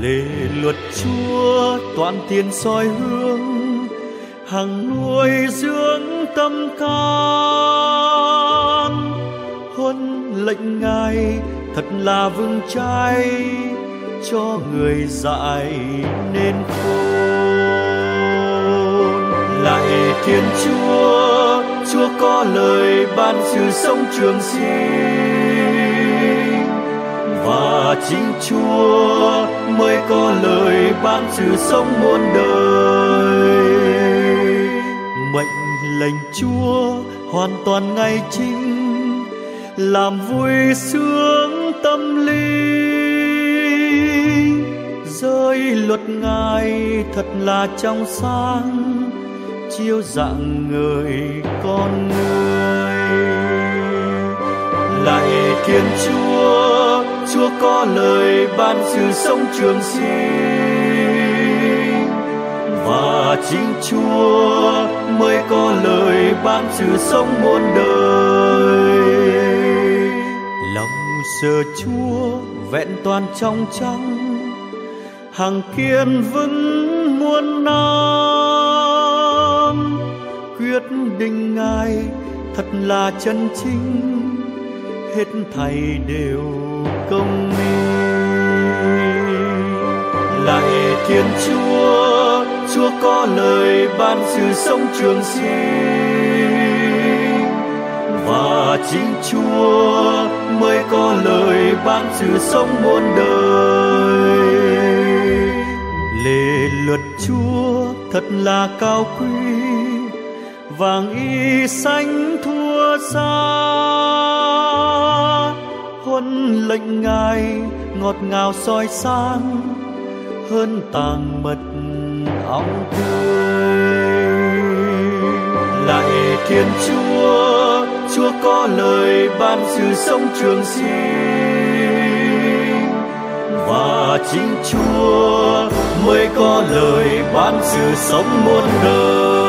Lệ luật chúa, toàn tiền soi hương hằng nuôi dưỡng tâm can. Huân lệnh ngài thật là vững chãi, cho người dạy nên khôn. Lại thiên chúa chúa có lời ban sự sống trường sinh. Và chính chúa ban sự sống muôn đời. Mệnh lệnh chúa hoàn toàn ngay chính, làm vui sướng tâm linh. Rơi luật ngài thật là trong sáng, chiếu dạng người con người. Lại thiên chúa chúa có lời ban sự sống trường sinh và chính chúa, mới có lời ban sự sống muôn đời. Lòng sợ chúa vẹn toàn trong trong hàng kiên vững muôn năm. Quyết định ngài thật là chân chính, hết thảy đều công minh. Lại thiên chúa chúa có lời ban sự sống trường sinh. Và chính chúa mới có lời ban sự sống muôn đời. Lệ luật chúa thật là cao quý. Vàng y xanh thua xa. Huân lệnh ngài ngọt ngào soi sáng. Hơn tàng mật ông tươi. Lại thiên chúa chúa có lời ban sự sống trường sinh. Và chính chúa mới có lời ban sự sống muôn đời.